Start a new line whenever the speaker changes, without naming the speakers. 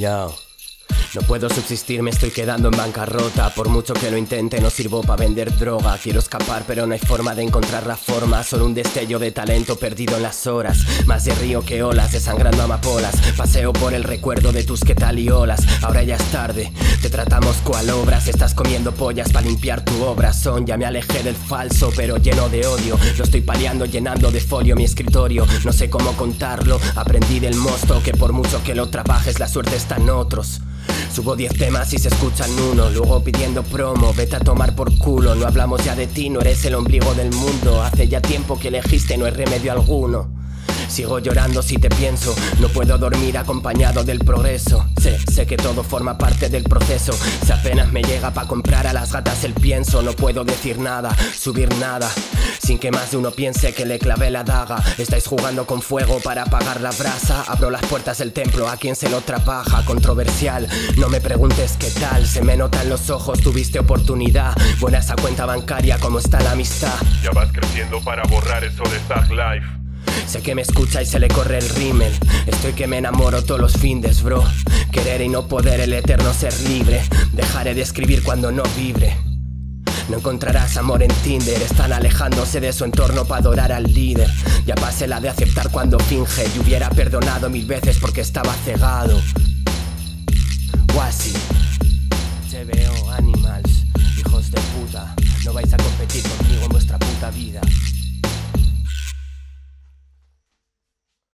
Tchau. No puedo subsistir, me estoy quedando en bancarrota. Por mucho que lo intente, no sirvo para vender droga. Quiero escapar, pero no hay forma de encontrar la forma. Solo un destello de talento perdido en las horas. Más de río que olas, desangrando amapolas. Paseo por el recuerdo de tus que tal y olas. Ahora ya es tarde, te tratamos cual obras. Estás comiendo pollas para limpiar tu obra. Son, ya me alejé del falso, pero lleno de odio. Lo estoy paliando, llenando de folio mi escritorio. No sé cómo contarlo, aprendí del monstruo que por mucho que lo trabajes, la suerte está en otros. Subo 10 temas y se escuchan uno, luego pidiendo promo, vete a tomar por culo, no hablamos ya de ti, no eres el ombligo del mundo, hace ya tiempo que elegiste, no hay remedio alguno. Sigo llorando si te pienso, no puedo dormir acompañado del progreso. Sé, sé que todo forma parte del proceso. Si apenas me llega para comprar a las gatas el pienso, no puedo decir nada, subir nada. Sin que más de uno piense que le clavé la daga. Estáis jugando con fuego para apagar la brasa. Abro las puertas del templo a quien se lo trabaja. Controversial, no me preguntes qué tal. Se me notan los ojos, tuviste oportunidad. Buena esa cuenta bancaria, ¿cómo está la amistad?
Ya vas creciendo para borrar eso de Tag Life.
Sé que me escucha y se le corre el rímel. Estoy que me enamoro todos los findes, bro. Querer y no poder, el eterno ser libre. Dejaré de escribir cuando no vibre. No encontrarás amor en Tinder, están alejándose de su entorno para adorar al líder. Ya pasé la de aceptar cuando finge y hubiera perdonado mil veces porque estaba cegado. Wasi, TVO Animals, hijos